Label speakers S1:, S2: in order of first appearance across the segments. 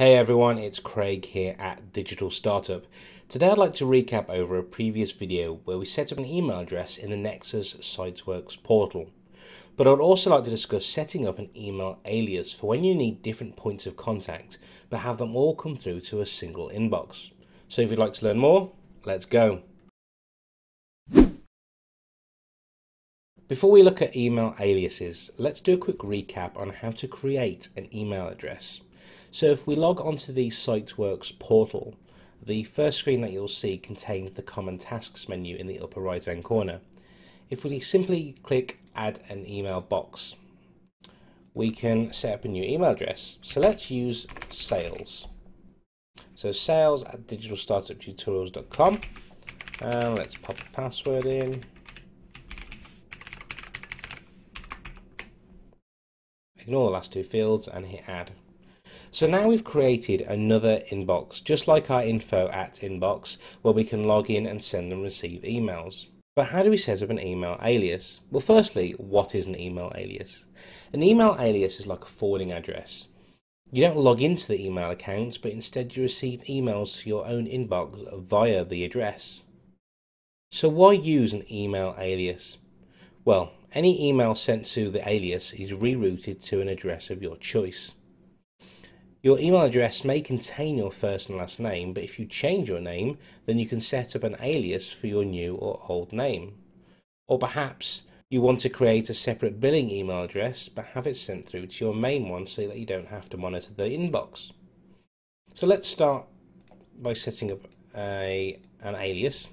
S1: Hey everyone, it's Craig here at Digital Startup. Today I'd like to recap over a previous video where we set up an email address in the Nexcess SiteWorks portal. But I'd also like to discuss setting up an email alias for when you need different points of contact but have them all come through to a single inbox. So if you'd like to learn more, let's go. Before we look at email aliases, let's do a quick recap on how to create an email address. So if we log onto the SiteWorks portal, the first screen that you'll see contains the Common Tasks menu in the upper right hand corner. If we simply click Add an email box, we can set up a new email address. So let's use sales. So sales at digitalstartuptutorials.com and let's pop the password in. Ignore the last two fields and hit add. So now we've created another inbox, just like our info at inbox, where we can log in and send and receive emails. But how do we set up an email alias? Well, firstly, what is an email alias? An email alias is like a forwarding address. You don't log into the email accounts, but instead you receive emails to your own inbox via the address. So why use an email alias? Well, any email sent to the alias is rerouted to an address of your choice. Your email address may contain your first and last name, but if you change your name, then you can set up an alias for your new or old name. Or perhaps you want to create a separate billing email address, but have it sent through to your main one so that you don't have to monitor the inbox. So let's start by setting up a, an alias.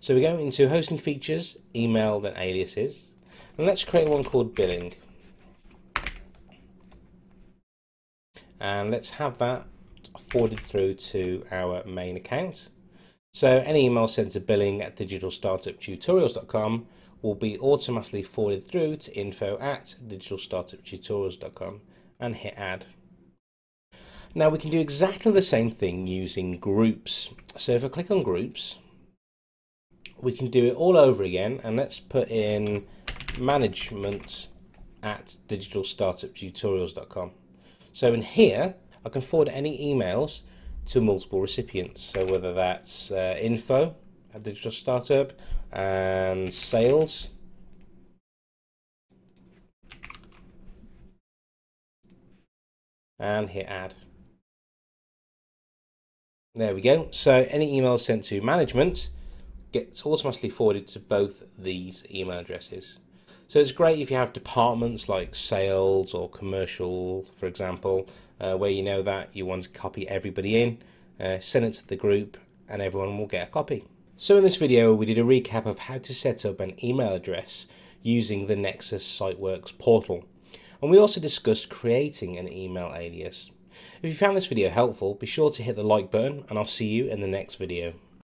S1: So we go into hosting features, email, then aliases. And let's create one called billing. And let's have that forwarded through to our main account. So any email sent to billing at digitalstartuptutorials.com will be automatically forwarded through to info at digitalstartuptutorials.com and hit add. Now we can do exactly the same thing using groups. So if I click on groups, we can do it all over again and let's put in management at digitalstartuptutorials.com. So in here, I can forward any emails to multiple recipients. So whether that's uh, info at Digital Startup and sales. And hit add. There we go. So any email sent to management gets automatically forwarded to both these email addresses. So it's great if you have departments like sales or commercial, for example, uh, where you know that you want to copy everybody in, uh, send it to the group, and everyone will get a copy. So in this video, we did a recap of how to set up an email address using the Nexcess SiteWorks portal. And we also discussed creating an email alias. If you found this video helpful, be sure to hit the like button and I'll see you in the next video.